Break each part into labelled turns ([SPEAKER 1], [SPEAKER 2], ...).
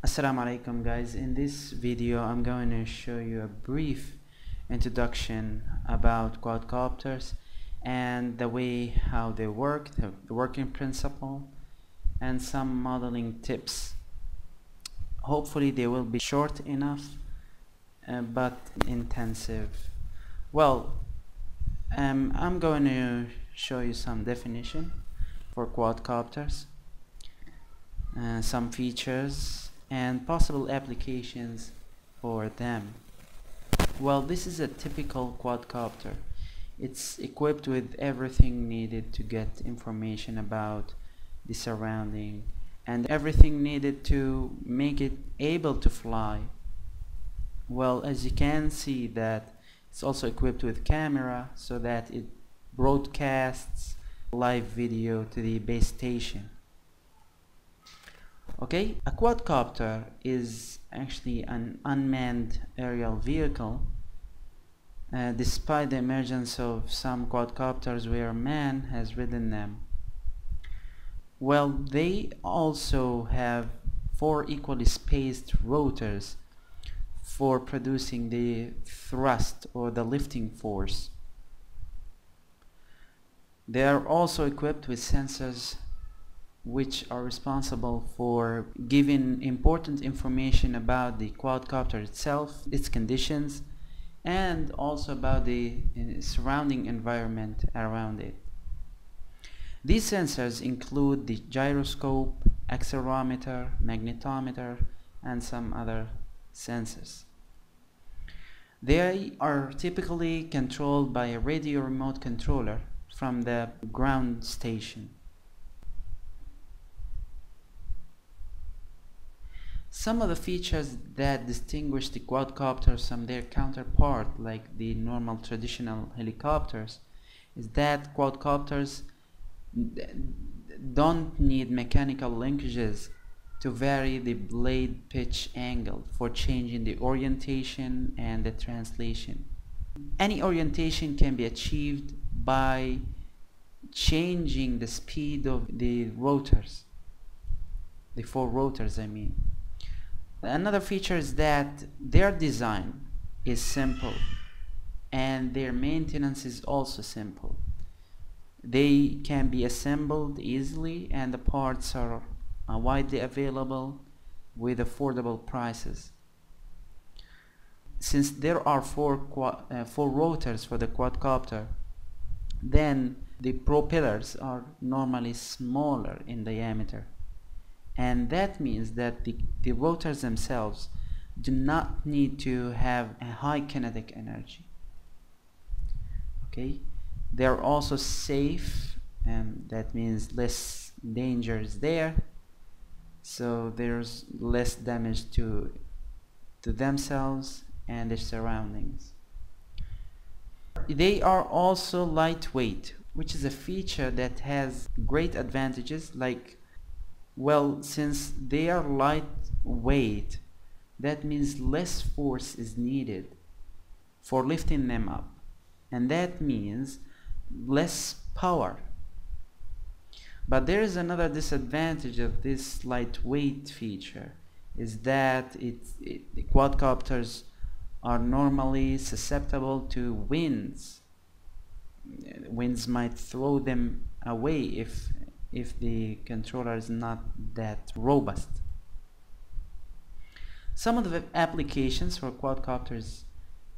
[SPEAKER 1] Assalamu alaikum guys. In this video I'm going to show you a brief introduction about quadcopters and the way how they work the, working principle and some modeling tips. Hopefully they will be short enough uh, but intensive. Well um, I'm going to show you some definition for quadcopters uh, some features and possible applications for them. Well, this is a typical quadcopter. It's equipped with everything needed to get information about the surrounding and everything needed to make it able to fly. Well, as you can see that it's also equipped with camera so that it broadcasts live video to the base station okay? A quadcopter is actually an unmanned aerial vehicle. Uh, despite the emergence of some quadcopters where man has ridden them. Well they also have four equally spaced rotors for producing the thrust or the lifting force. They are also equipped with sensors which are responsible for giving important information about the quadcopter itself, its conditions, and also about the uh, surrounding environment around it. These sensors include the gyroscope, accelerometer, magnetometer, and some other sensors. They are typically controlled by a radio remote controller from the ground station. Some of the features that distinguish the quadcopters from their counterpart, like the normal traditional helicopters, is that quadcopters don't need mechanical linkages to vary the blade pitch angle for changing the orientation and the translation. Any orientation can be achieved by changing the speed of the rotors, the four rotors I mean. Another feature is that their design is simple and their maintenance is also simple. They can be assembled easily and the parts are uh, widely available with affordable prices. Since there are four, uh, four rotors for the quadcopter, then the propellers are normally smaller in diameter and that means that the, the rotors themselves do not need to have a high kinetic energy. Okay? They're also safe and that means less danger is there. So there's less damage to to themselves and their surroundings. They are also lightweight which is a feature that has great advantages like well, since they are lightweight, that means less force is needed for lifting them up. And that means less power. But there is another disadvantage of this lightweight feature is that it, it, the quadcopters are normally susceptible to winds. Winds might throw them away if if the controller is not that robust. Some of the applications for quadcopters,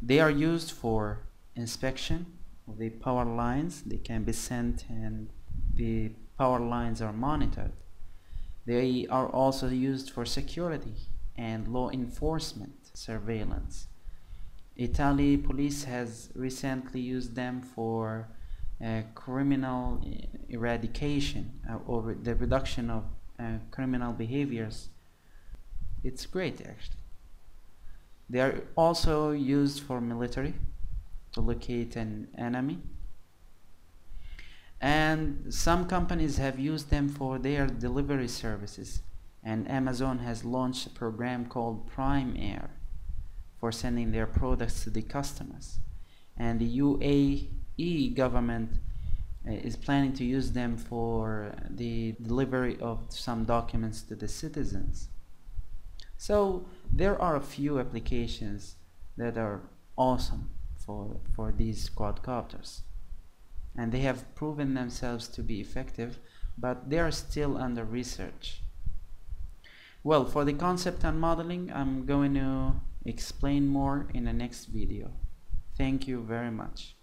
[SPEAKER 1] they are used for inspection of the power lines. They can be sent and the power lines are monitored. They are also used for security and law enforcement surveillance. Italy police has recently used them for criminal eradication uh, or the reduction of uh, criminal behaviors. It's great actually. They are also used for military to locate an enemy. And some companies have used them for their delivery services. And Amazon has launched a program called Prime Air for sending their products to the customers. And the UAE government uh, is planning to use them for the delivery of some documents to the citizens. So there are a few applications that are awesome for, for these quadcopters and they have proven themselves to be effective but they are still under research. Well, for the concept and modeling, I'm going to explain more in the next video. Thank you very much.